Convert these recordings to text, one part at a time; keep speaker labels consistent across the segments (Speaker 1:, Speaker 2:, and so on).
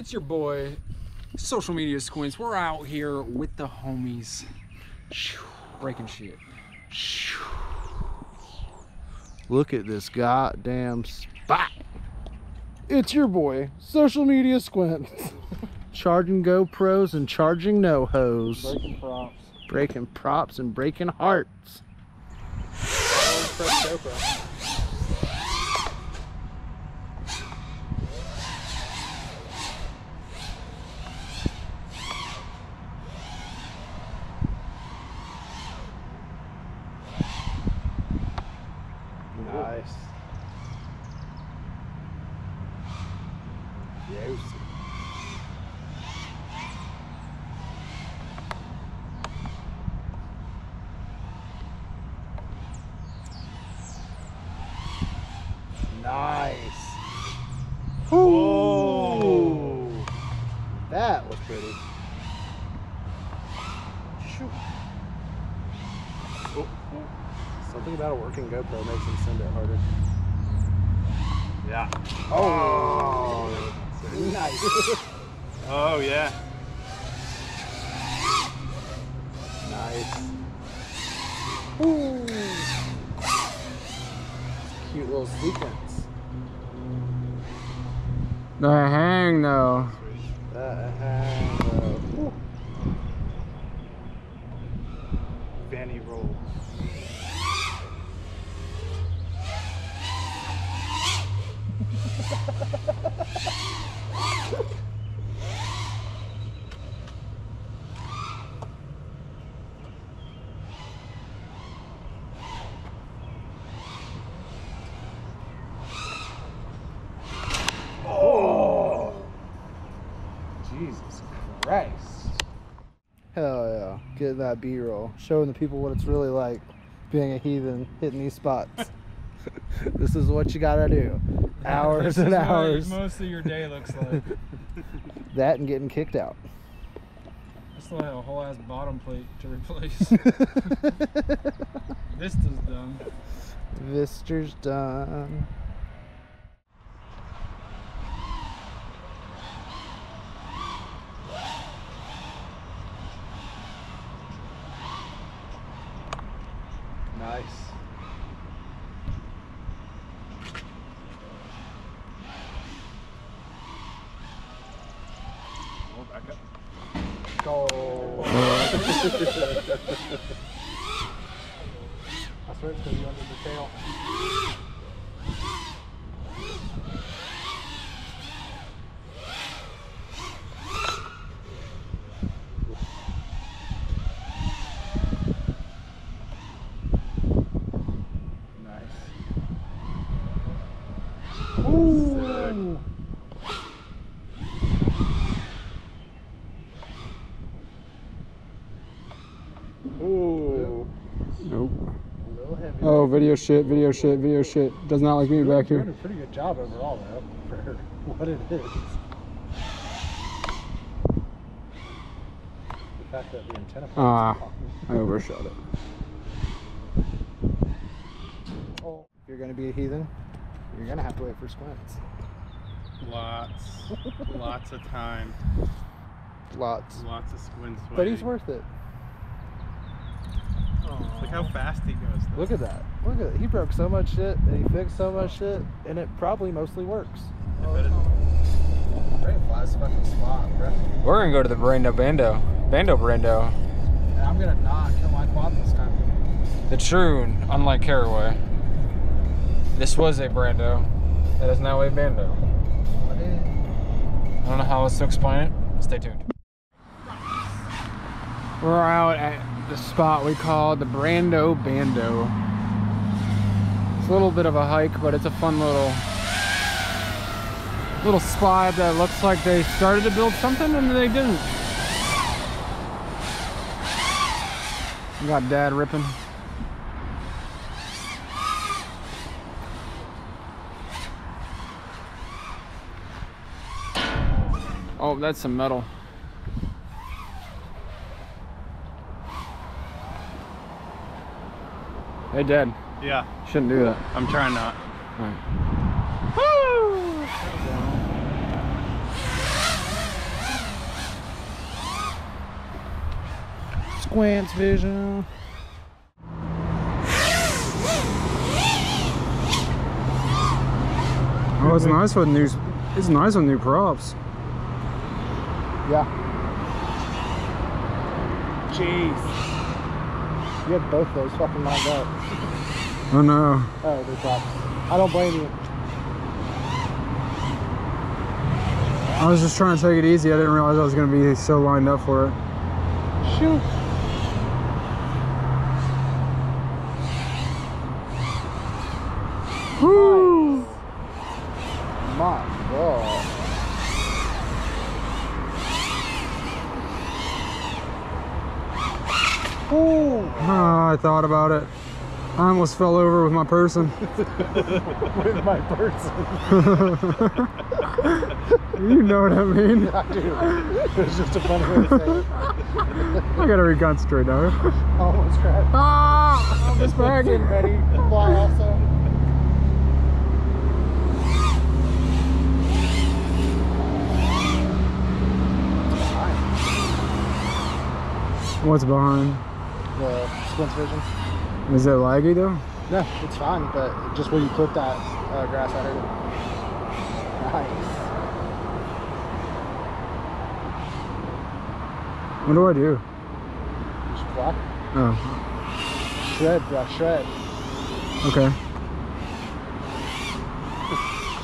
Speaker 1: It's your boy, social media squints. We're out here with the homies, breaking shit.
Speaker 2: Look at this goddamn spot. It's your boy, social media squints. charging GoPros and charging no hose.
Speaker 1: Breaking props.
Speaker 2: Breaking props and breaking hearts. Nice. Yes. Nice. Ooh. That was pretty. Shoot. Oh, oh. Something about a working GoPro makes him send it harder.
Speaker 3: Yeah.
Speaker 2: Oh, nice.
Speaker 3: Oh yeah.
Speaker 2: nice. Ooh. Cute little sequence.
Speaker 1: The hang though.
Speaker 2: That hang, uh, ooh.
Speaker 3: Fanny roll.
Speaker 2: Jesus Christ. Hell yeah. Getting that B roll. Showing the people what it's really like being a heathen hitting these spots. this is what you gotta do. Hours and hours.
Speaker 1: Most of your day looks like.
Speaker 2: That and getting kicked out.
Speaker 1: I still have a whole ass bottom plate to replace. Vista's done.
Speaker 2: Vister's done. Nice.
Speaker 3: Oh, back up.
Speaker 2: Go. I swear it's gonna be under the tail. Nice. Ooh. Ooh.
Speaker 1: Nope.
Speaker 2: A little heavy.
Speaker 1: Oh, video shit, video shit, video shit. Does not like me back
Speaker 2: Doing
Speaker 1: here.
Speaker 2: a pretty good job overall, though, for what it is. The fact that the antenna.
Speaker 1: Ah. I overshot it.
Speaker 2: Oh, you're gonna be a heathen, you're gonna have to wait for squints.
Speaker 3: Lots, lots of time,
Speaker 2: Lots.
Speaker 3: lots of squints.
Speaker 2: But he's worth it.
Speaker 3: Look how fast he goes. though.
Speaker 2: Look at that. Look at it. He broke so much shit and he fixed so much shit, and it probably mostly works.
Speaker 3: I bet it-
Speaker 2: Dragonfly's fucking spot, bro.
Speaker 1: We're gonna go to the Brando Bando. Bando Brando.
Speaker 2: And I'm gonna not kill my quad this time.
Speaker 1: The true, unlike Caraway. This was a Brando. That is now a Bando.
Speaker 2: What is?
Speaker 1: I don't know how else to explain it. Stay tuned. We're out at the spot we call the Brando Bando. It's a little bit of a hike, but it's a fun little little spot that looks like they started to build something and they didn't. We got dad ripping. Oh, that's some metal. Hey, Dad.
Speaker 3: Yeah.
Speaker 1: Shouldn't do that.
Speaker 3: I'm trying not.
Speaker 1: All
Speaker 2: right. Woo! Vision.
Speaker 4: Oh, it's nice with new. It's nice with new props.
Speaker 2: Yeah.
Speaker 3: Jeez.
Speaker 2: You had both those fucking lined up.
Speaker 4: Oh no.
Speaker 2: Oh, they're props. I don't blame you.
Speaker 4: I was just trying to take it easy. I didn't realize I was going to be so lined up for it.
Speaker 2: Shoot.
Speaker 4: Woo!
Speaker 2: My God. Ooh,
Speaker 4: Ah, I thought about it. I almost fell over with my person.
Speaker 2: with my person.
Speaker 4: you know what I mean.
Speaker 2: I do. It's just a funny way to say it.
Speaker 4: I gotta reconcentrate now.
Speaker 2: Almost crashed.
Speaker 4: Ah! This bag.
Speaker 2: Getting ready to fly also.
Speaker 4: What's behind?
Speaker 2: The squints vision.
Speaker 4: Is it laggy though?
Speaker 2: No, it's fine, but just where you clip that uh, grass, I heard it. Nice.
Speaker 4: What do I do?
Speaker 2: Just fly.
Speaker 4: Oh,
Speaker 2: Shred, bro, shred.
Speaker 4: okay.
Speaker 3: Okay.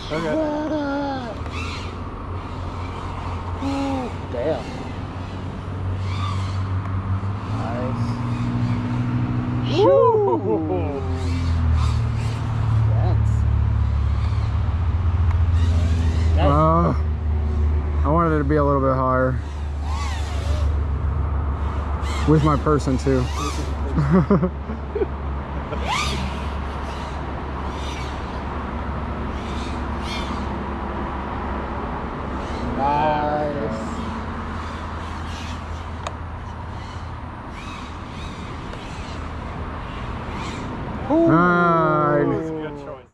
Speaker 2: Shred Damn. Nice.
Speaker 4: Uh, I wanted it to be a little bit higher. With my person too.
Speaker 2: Nice.
Speaker 4: Nice.
Speaker 3: That's a good choice.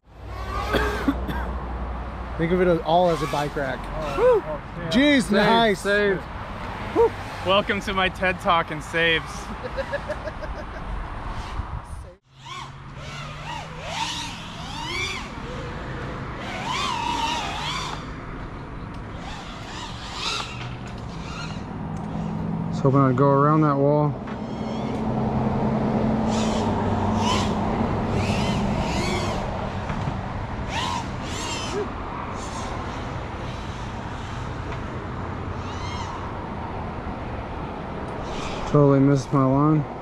Speaker 2: Think of it all as a bike rack.
Speaker 3: Oh,
Speaker 2: Jeez, nice.
Speaker 4: Save.
Speaker 3: Welcome to my TED Talk and saves.
Speaker 4: Was hoping I'd go around that wall. Totally missed my line.